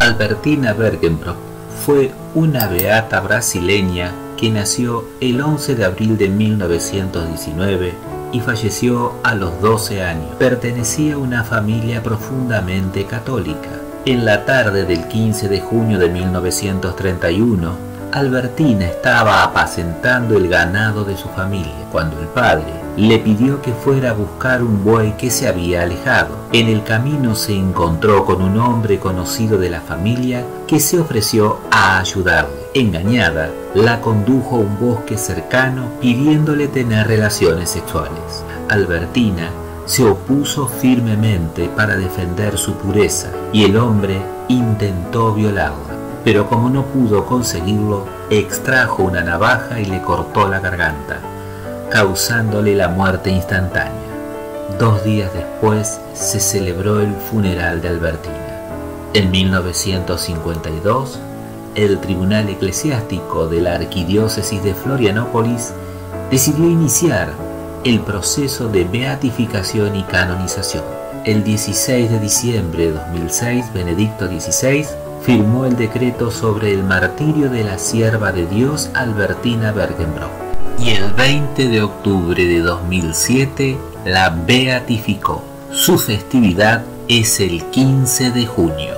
Albertina Bergenbrock fue una beata brasileña que nació el 11 de abril de 1919 y falleció a los 12 años. Pertenecía a una familia profundamente católica. En la tarde del 15 de junio de 1931, Albertina estaba apacentando el ganado de su familia cuando el padre le pidió que fuera a buscar un buey que se había alejado. En el camino se encontró con un hombre conocido de la familia que se ofreció a ayudarle. Engañada, la condujo a un bosque cercano pidiéndole tener relaciones sexuales. Albertina se opuso firmemente para defender su pureza y el hombre intentó violarla pero como no pudo conseguirlo, extrajo una navaja y le cortó la garganta, causándole la muerte instantánea. Dos días después se celebró el funeral de Albertina. En 1952, el Tribunal Eclesiástico de la Arquidiócesis de Florianópolis decidió iniciar el proceso de beatificación y canonización. El 16 de diciembre de 2006, Benedicto XVI firmó el decreto sobre el martirio de la sierva de Dios Albertina Bergenbrock y el 20 de octubre de 2007 la beatificó. Su festividad es el 15 de junio.